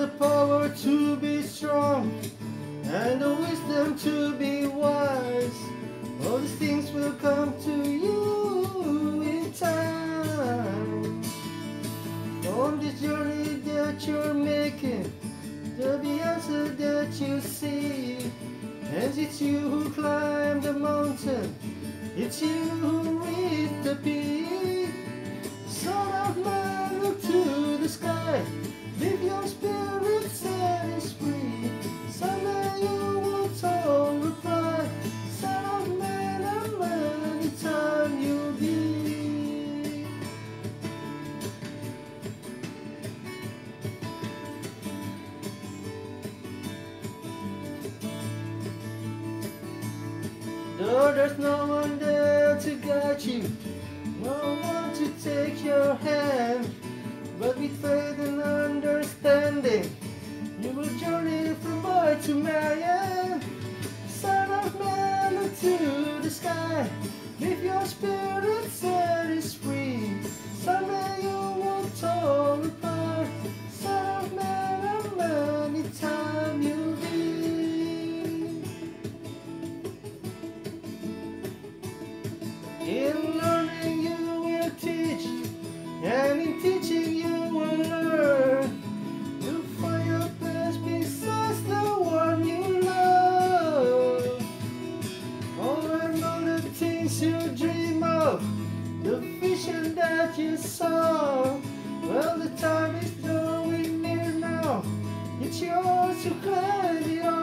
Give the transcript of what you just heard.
the power to be strong and the wisdom to be wise. All these things will come to you in time. On this journey that you're making, there'll be answers that you see. And it's you who climb the mountain, it's you Though there's no one there to guide you, no one to take your hand, but with faith and understanding, you will journey from boy to man. Son of man, to the sky, lift your spirit things you dream of, the vision that you saw. Well, the time is drawing near now. It's yours to claim close your